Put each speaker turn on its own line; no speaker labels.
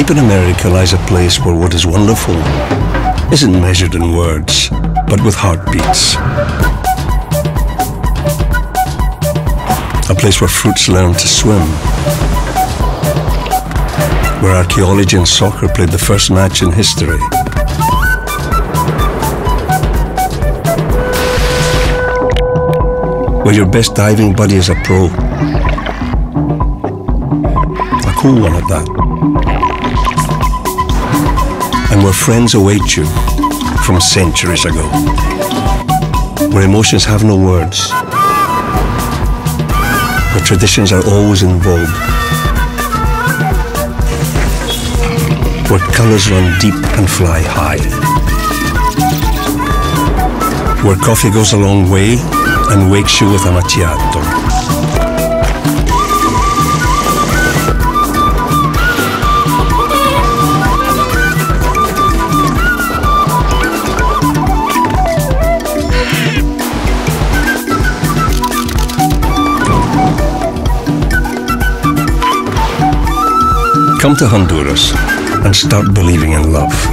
in America lies a place where what is wonderful isn't measured in words, but with heartbeats. A place where fruits learn to swim. Where archaeology and soccer played the first match in history. Where your best diving buddy is a pro. A cool one at that. Where friends await you from centuries ago. Where emotions have no words. Where traditions are always in vogue. Where colours run deep and fly high. Where coffee goes a long way and wakes you with a macchiato. Come to Honduras and start believing in love.